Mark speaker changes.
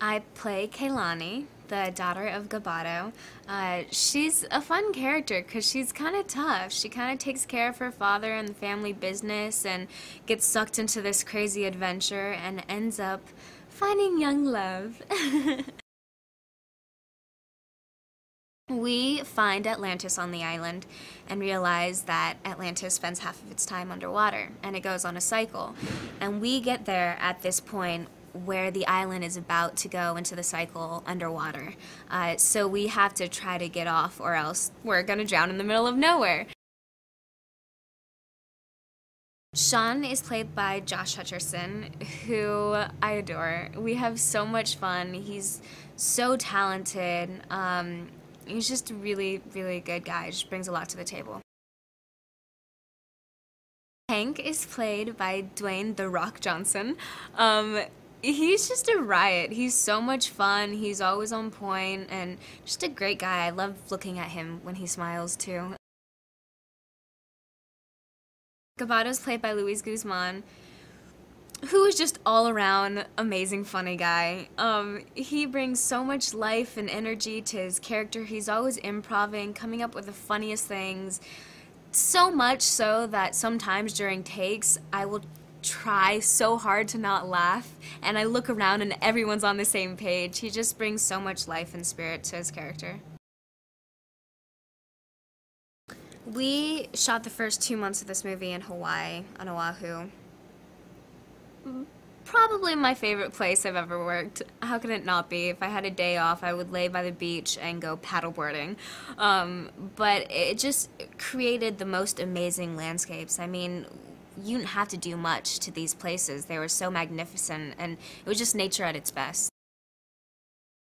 Speaker 1: I play Kailani, the daughter of Gabato. Uh, she's a fun character because she's kind of tough. She kind of takes care of her father and the family business and gets sucked into this crazy adventure and ends up finding young love. We find Atlantis on the island and realize that Atlantis spends half of its time underwater and it goes on a cycle. And we get there at this point where the island is about to go into the cycle underwater. Uh, so we have to try to get off or else we're gonna drown in the middle of nowhere. Sean is played by Josh Hutcherson, who I adore. We have so much fun. He's so talented. Um, he's just a really, really good guy. He just brings a lot to the table. Hank is played by Dwayne The Rock Johnson. Um, he's just a riot. He's so much fun. He's always on point and just a great guy. I love looking at him when he smiles too. Gabato is played by Luis Guzman, who is just all around amazing funny guy. Um, he brings so much life and energy to his character. He's always improvising, coming up with the funniest things. So much so that sometimes during takes, I will try so hard to not laugh and I look around and everyone's on the same page. He just brings so much life and spirit to his character. We shot the first two months of this movie in Hawaii, on Oahu. Probably my favorite place I've ever worked. How can it not be? If I had a day off, I would lay by the beach and go paddleboarding. Um, but it just created the most amazing landscapes. I mean, you didn't have to do much to these places. They were so magnificent, and it was just nature at its best.